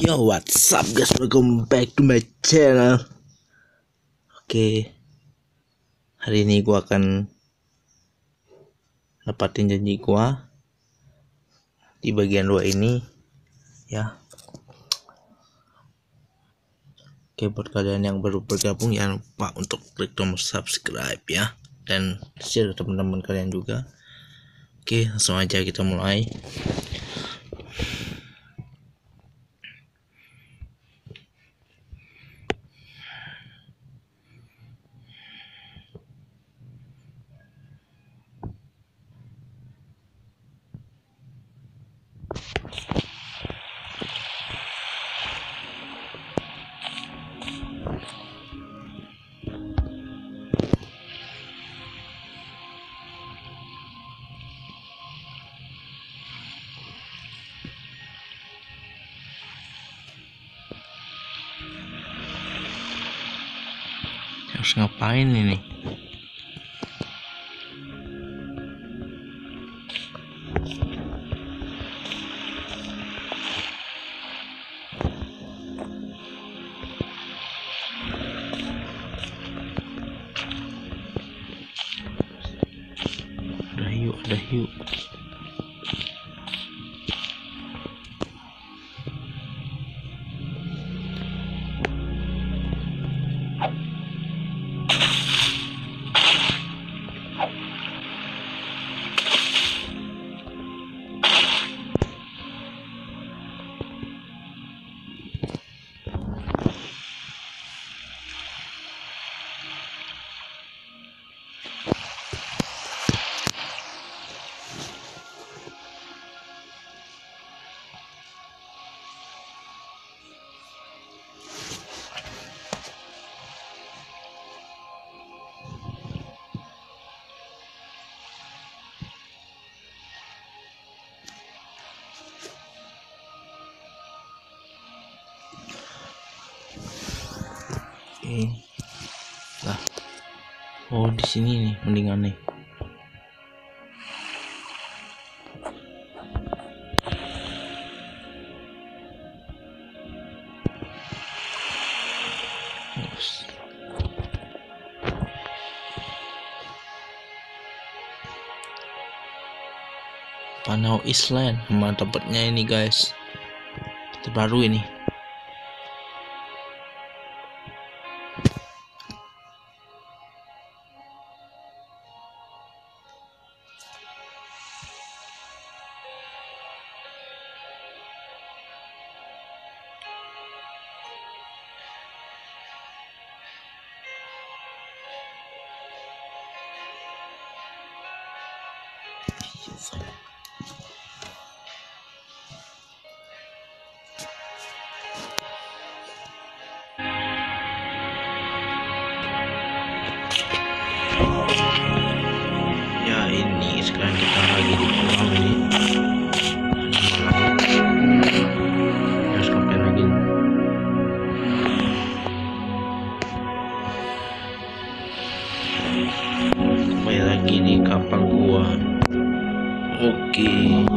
Yo what's up guys? Welcome back to my channel. Oke. Hari ini gua akan Dapatin janji gua Di bagian dua ini Ya. Oke buat kalian yang baru bergabung Jangan lupa untuk klik tombol subscribe ya. Dan share teman-teman kalian juga. Oke langsung aja kita mulai harus ngapain ini? Udah yuk udah yuk Lah. Oh, di sini nih mendingan nih. Panau Island, nama tempatnya ini guys. Terbaru ini. Ya ini sekarang kita lagi di Oke.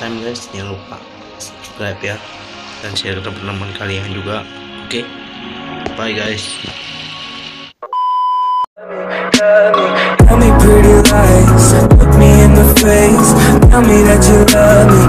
Time guys. Jangan lupa subscribe ya. Dan share ke teman-teman kalian juga. Oke. Bye guys. Tell me pretty lies, look me in the face. Tell me that you love me